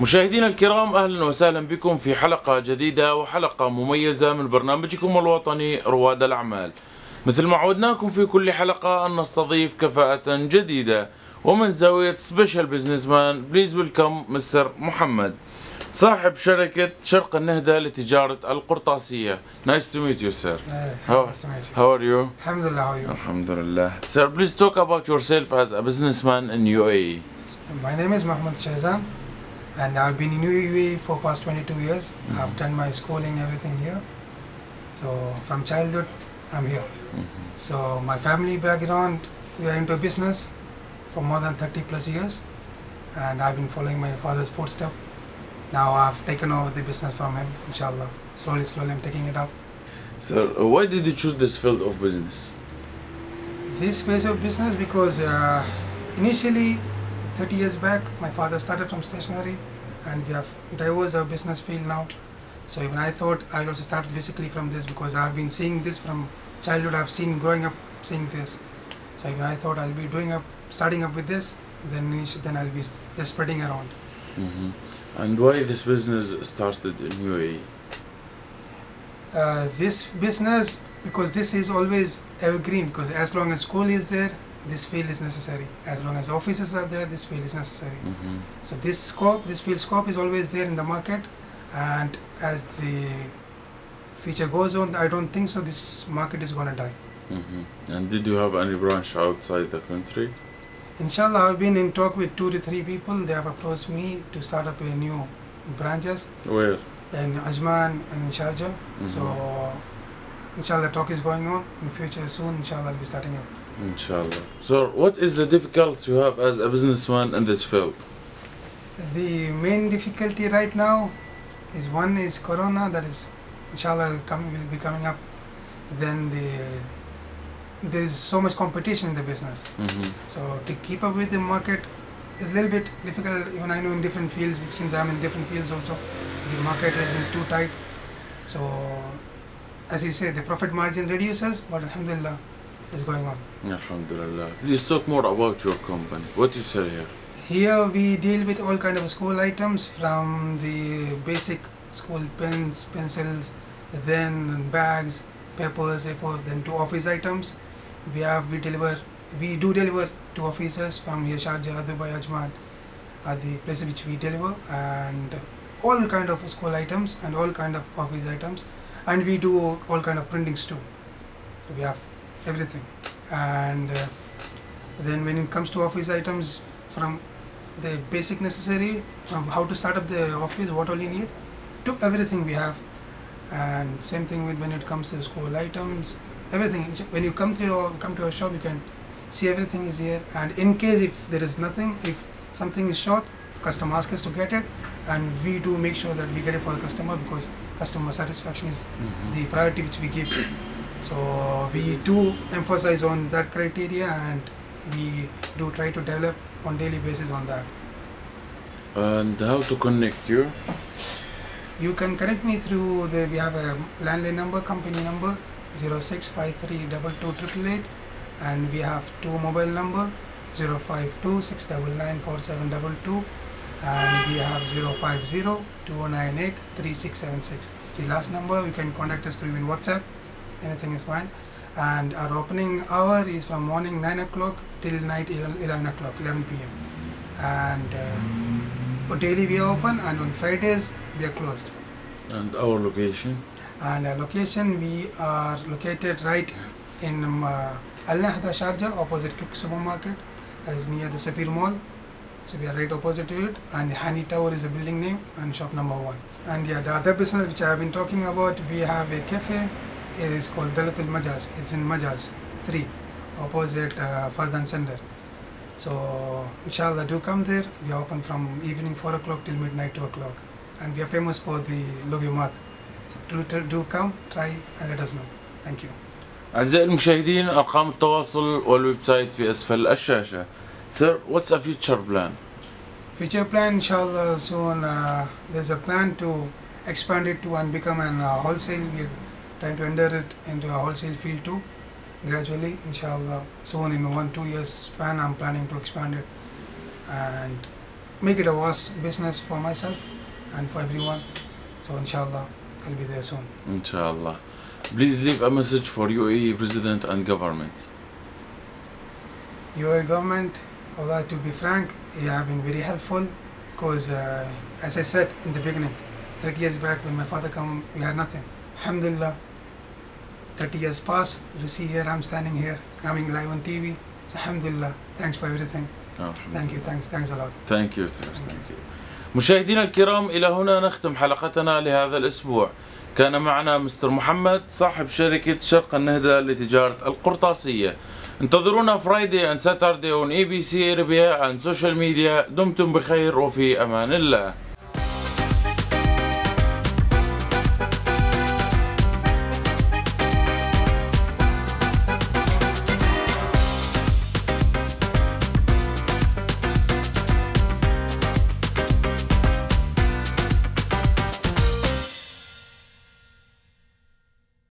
مشاهدينا الكرام أهلا وسهلا بكم في حلقة جديدة وحلقة مميزة من برنامجكم الوطني رواد الأعمال. مثل ما عودناكم في كل حلقة أن نستضيف كفاءة جديدة ومن زاوية سبيشال بزنس مان بليز ويلكم مستر محمد. صاحب شركة شرق النهدة لتجارة القرطاسية. Meet you sir. Hey, How, nice to meet you. how are you? Alhamdulillah, how are you? Alhamdulillah. Sir, please talk about yourself as a businessman in UAE. My name is Mohammed Shahzan and I've been in UAE for past 22 years. I've done my schooling, everything here. So from childhood, I'm here. So my family background, we are into business for more than 30 plus years and I've been following my father's footsteps. Now I've taken over the business from him, inshallah. Slowly, slowly I'm taking it up. Sir, uh, why did you choose this field of business? this phase of business because uh, initially 30 years back my father started from stationery and we have diverse our business field now so even i thought i'll also start basically from this because i've been seeing this from childhood i've seen growing up seeing this so even i thought i'll be doing up starting up with this then then i'll be just spreading around hmm And why this business started in? UAE? uh, this business because this is always evergreen because as long as school is there this field is necessary as long as offices are there this field is necessary hmm So this scope, this field scope is always there in the market, and as the future goes on, I don't think so. This market is gonna die. hmm And did you have any branch outside the country? Inshallah, I've been in talk with two to three people. They have approached me to start up a new branches Where? in Ajman and in Sharjah. So, inshallah, the talk is going on. In future, soon, inshallah, I'll be starting up. Inshallah. So, what is the difficulties you have as a businessman in this field? The main difficulty right now is one is Corona. That is, inshallah, will come will be coming up. Then the there is so much competition in the business. hmm So to keep up with the market is a little bit difficult. Even I know in different fields, since I'm in different fields also, the market has been too tight. So as you say, the profit margin reduces, but Alhamdulillah, is going on. Alhamdulillah. Please talk more about your company. What you sell here? Here we deal with all kind of school items from the basic school pens, pencils, then bags, papers, A4, then to office items. We have we deliver we do deliver to offices from here Sharjah, Dubai, Ajman are the places which we deliver and all kind of school items and all kind of office items and we do all kind of printings too. So we have everything. And uh, then when it comes to office items from the basic necessary from how to start up the office what all you need to everything we have. And same thing with when it comes to school items everything. When you come to your come to our shop you can see everything is here. And in case if there is nothing if something is short if customer asks us to get it. And we do make sure that we get it for the customer because customer satisfaction is the priority which we give so we do emphasize on that criteria and we do try to develop on daily basis on that. And how to connect you? you can connect me through the we have a landline number company number 06532288 and we have two mobile number 0526994722 and we have 05020983676 the last number you can contact us through even whatsapp anything is fine. And our opening hour is from morning 9 o'clock till night 11 o'clock 11 pm and uh, daily we are open and on fridays we are closed. And our location? and our location we are located right in uh, Al Nahda Sharjah opposite Cook Supermarket. That is near the Safir Mall. So we are right opposite to it. And Hani Tower is the building name and shop number one. And yeah the other business which I have been talking about we have a cafe it is called Dalatul Majaz. It's in Majaz 3, opposite uh, Fardan Center. So inshallah do come there. We are open from evening 4 o'clock till midnight 2 o'clock. And we are famous for the Luqaimat. So do, do come, try and let us know. Thank you. أعزائي المشاهدين أرقام التواصل والويب سايت في أسفل الشاشة. Sir, what's a future plan? Future plan, inshallah, soon uh, there's a plan to expand it to and become an uh, wholesale. We'll trying to enter it into a wholesale field too gradually inshallah. Soon in one two years span i'm planning to expand it and make it a vast business for myself and for everyone. So inshallah i'll be there soon. Inshallah. Please leave a message for uae president and government. Uae government although to be frank you have been very helpful because uh, as i said in the beginning 30 years back when my father came we had nothing. Alhamdulillah 30 years passed. You see here, I'm standing here, coming live on TV. So, Alhamdulillah, thanks for everything. Thank you, thanks, thanks a lot. ثانك يو سير Thank you. ثانك يو مشاهدينا الكرام إلى هنا نختم حلقتنا لهذا الأسبوع كان معنا مستر محمد صاحب شركة شرق النهدة لتجارة القرطاسية انتظرونا فرايدي and Saturday on ABC Arabia and social media دمتم بخير وفي أمان الله